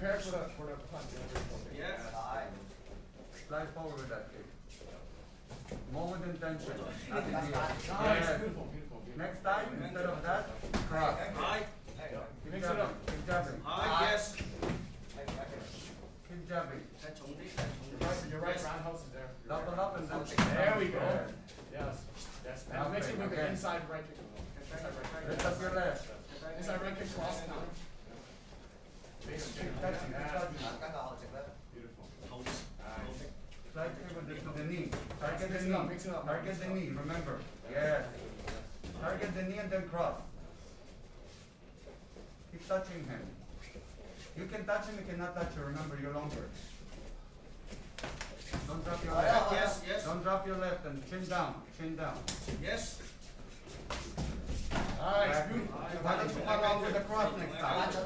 prepared for that for the punch. Yes. Aye. Slide forward with that kick. More with intention. Not in the air. Yes. Beautiful, beautiful, beautiful. Next time, instead of that, cross. Aye. Keep Mix jabbing. Keep jabbing. Aye. Yes. Keep jabbing. You're right, you're right. Yes. Roundhouse is there. You're Double right. up and then. There we go. There. Yes. Yes. Now okay. mix it with okay. the inside right kick. Inside right kick. Lift up your left. Inside right kick cross. Now. Beautiful. 好。Nice. Slide over the, to the knee. Target the knee. mix it up. Target the knee, remember. Yes. Target the knee and then cross. Keep touching him. You can touch him, you cannot touch you. Remember, you're longer. Don't drop your left. đâu, ở đâu? Yes. Yes. Don't drop your left and chin down. Chin down. Yes. Beautiful. Why don't you follow up with the cross next time?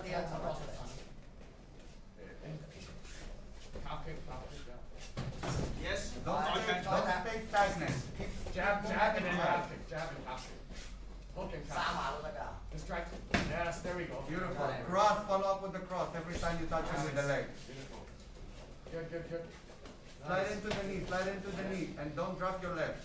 Good, good, good. Slide Nice. into the knee, slide into the knee, and don't drop your left.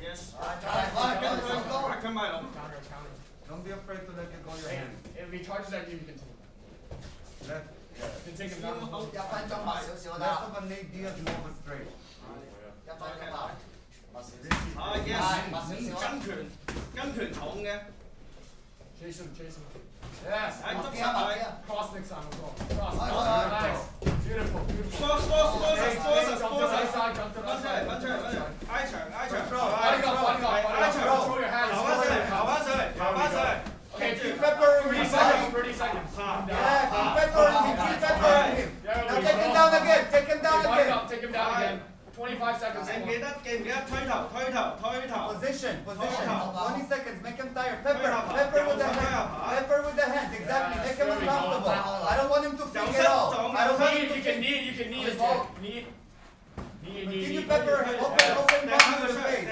Yes. Rồi, cho này, thôi, cho này, xong luôn. Back to my lắm. Counter, counter. Don't be afraid to let it go your Hey, hand. if he charges at you, you can take him down. Left. You can take him down. Dập bên trong vào xíu xíu Less nào. of a Nate Diaz, more of straight. Jason, Jason. Yes, I'm the. Cross next time. Cross. Nice. Beautiful, beautiful. Close, close, close, close, close. I don't want him to feel it out. I don't want him to You can knee, you can knee as well. Knee. Continue pepper, open, open, back to the face.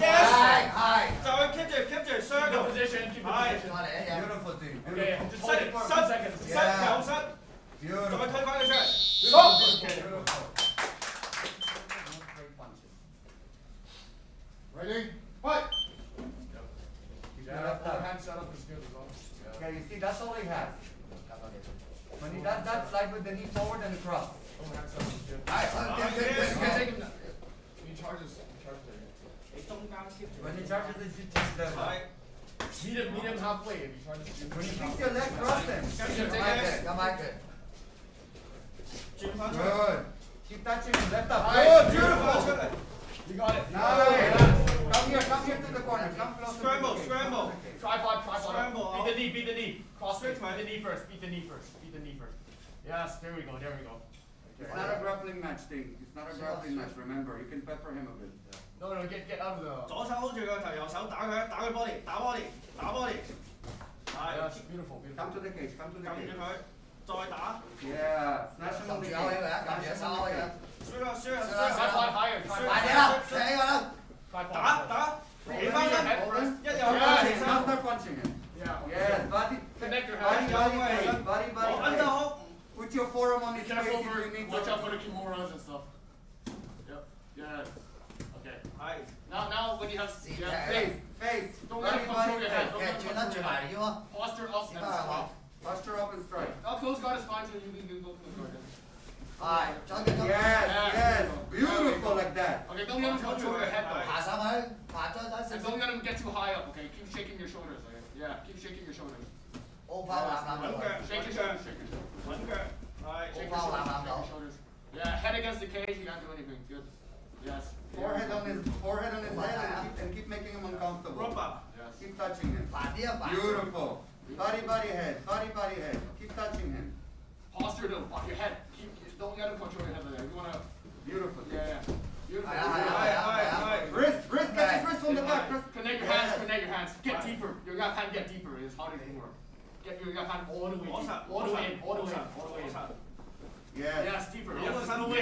Yes! Hi. Hi. So keep there, keep there, sir. Keep position, keep position. Beautiful team. Okay, just set it, set, set, set, set. Beautiful. Beautiful. Beautiful. When you charge it, you just level. Meet him, meet him halfway if you charge it. When you fix your leg, cross them. Come like it, come like it. Good. Keep touching left up. Oh, beautiful. You got it. Nice. Come here, come here to the corner. Come closer. Scramble, scramble. Tripod, tripod. Scramble. Beat the knee, beat the knee. Cross it. Beat the knee first. Beat the knee first. Beat the knee first. Yes, there we go, there we go. It's not a grappling match thing. It's not a grappling match. Remember, you can pepper him a bit. No, no, get, get up 咗。左手 hold 住個球，右手打佢，打佢 body，打 body，打 body。係啊，beautiful，beautiful。撳住啲旗，撳住啲旗。撳住佢，再打。Yeah，nice shot。撳住手嚟㗎，撳住手嚟㗎。輸啦，輸啦，輸啦，快快快，快啲啦，射一個啦，快打打，起翻身，一又起身，三分 punching。Yeah, yeah. Body, body, body, body, body, body. Put your forearm on the table. Watch out for the kimuras and stuff. Now, now when you have, See, you have faith, faith. Don't let him control your head. Don't let him control your hand. Posture up and strike. Posture up and strike. Now close guard is fine, so you can, you can go close guard. Alright, yes, yes, beautiful like that. Okay, don't let him control your head though. And don't let him get too high up, okay? Keep shaking your shoulders, okay? Yeah, keep shaking your shoulders. Okay. Shake your shoulders, shake your shoulders. Alright, shake your shoulders, shake your shoulders. Yeah, head against the cage, you can't do anything. Good. Yes. Forehead on his forehead on his head and keep, and keep making him uncomfortable. Yes. Keep touching him. Beautiful. Body, body, head. Body, body, head. Keep touching him. Posture though. Your head. Keep, don't let him control your head there. You wanna. Beautiful. Yeah. yeah. Beautiful. All right, all right, all right, all right. Wrist, wrist, get his wrist on the back. Wrist. Connect your hands, connect your hands. Get right. deeper. Your left hand get deeper. It's how to work. Get your left hand all the way. All the way all the way all the way in. Yes. Yes, deeper. Yes, all the way.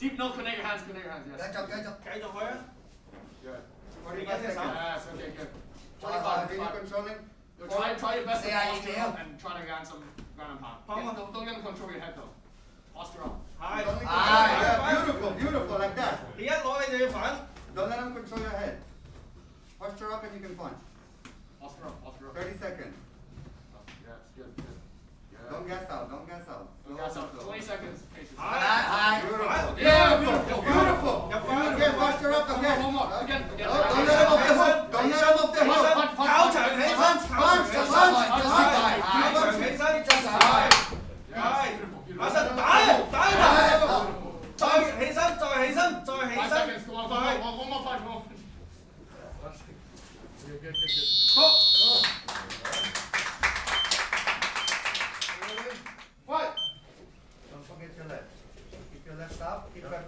Deep nose, connect your hands, connect your hands, yes. Catch up, catch up. Catch up where? Good. What do you guys sound? Yes, okay, good. Try uh, 25. controlling? Try, try your best to posture up and try to gain some ground and pound. Yeah, don't, don't let him control your head though. Posture up. Hi. Hi. Beautiful, beautiful, like that. Yeah, lower your punch. Don't let him control your head. Posture up and you can punch. Posture up, posture up. 30 seconds. Oh, yes, good, good. Don't get out. Don't gas out. Don't gas out. 20 seconds. Beautiful. Beautiful. Beautiful. Okay, watch up again. One more. Don't let him off the hook. Don't let up! off the hook. Punch, punch, punch. Punch, punch, punch.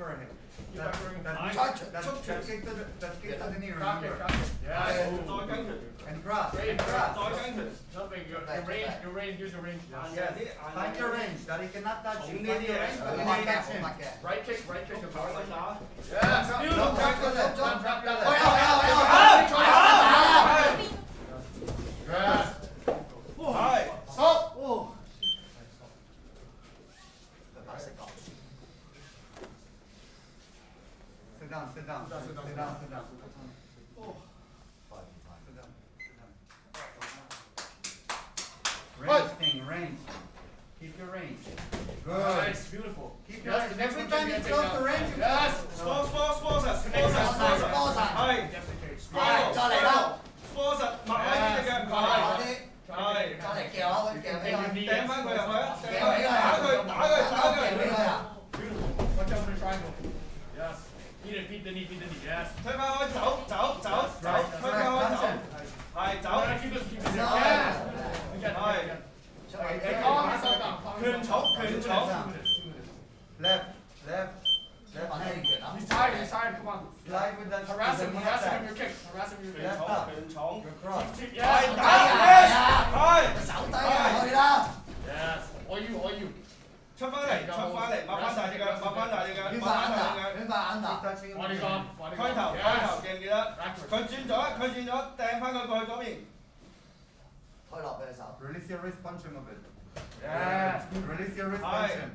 burning. That, that, touch it. That, that kick to the, that kick yeah. to the knee. Cross it, cross it. Yeah. Uh, it's all counted. And cross. Range, and cross. It's all counted. Nothing. Your, your range, your range, use your range. Yes. yes. yes. Find your range. That he cannot touch you. Find your range. Right kick, right kick. Yes. Range thing, range. Keep your range. Good. Nice. Beautiful. Keep your Yes, range. the next Every one time can you get close taken the out. range, you Yes. sport sport sport 实，sport 实，波 sport 实 实，波实，系 That's the case. 系再嚟啦， sport 实，擘开呢只脚，嗰系，啲系，再嚟撬下佢，撬起佢，掟翻佢入去啊，撬起佢啊，打佢，打佢，打撬起佢佢，啊， Beautiful. Watch out for the triangle. Yes. Beat it, beat the knee, beat the knee. Yes. 推翻开，走走走走， 拳 yourself 重 down. 拳 Two 重， minutes, two minutes, two minutes. Left, left, 揾 left 起 hand. 拳啊 He's tired, he's tired. Come on. Slide with that. Harass with him, the knee harass him attack. with your kicks. Harass him with your 拳 kicks. 重拳重， Your cross. Keep- 系 Yes. 打 yes. ，yes，手底啊，去啦， Yes. All you, all you. 出翻嚟，出翻嚟，抹翻大只脚，抹翻大只脚，乱抹发眼啊，翻大只脚。乱发眼 Keep 啊， touching him. Body with the gone. hand. Body 开头， gone. 开头 Yes. 记唔记得？ Backward. 佢转咗，佢转咗，掟翻佢过去嗰边。 推落俾佢手， Release your wrist, punch him a bit. Yes. Release your wrist, Aye. punch him.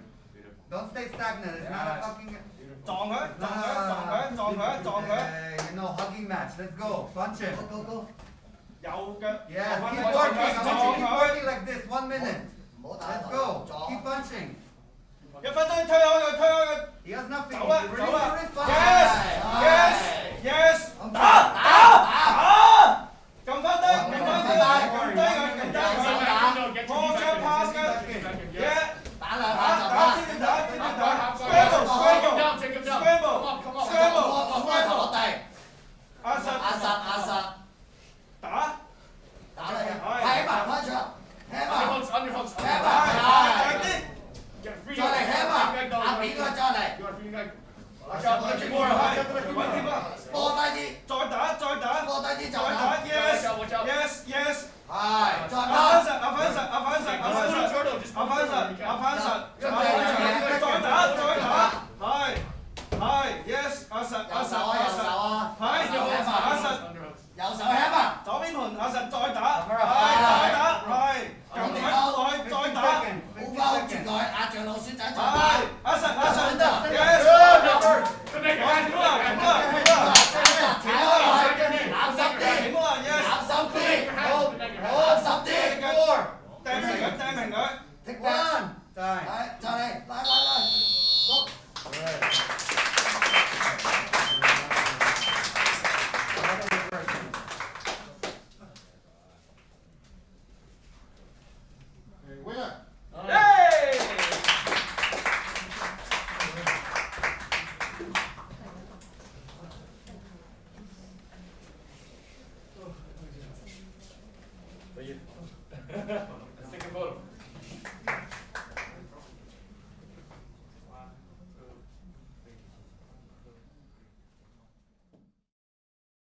Don't stay stagnant. It's not a Yes. fucking. 撞佢， it's 撞 not 佢，撞佢，撞佢，撞佢。 Hey, you know, hugging match. Let's go. Punch him. go go go，右脚， Yes, 撞 keep 返 working. 佢， I 撞 want you to keep 佢。 working like this. One minute. 唔好打 Let's 头 go. 撞 Keep punching. 一分钟推开佢，推开佢。 He has nothing. 走啊， Release 走 your 打打打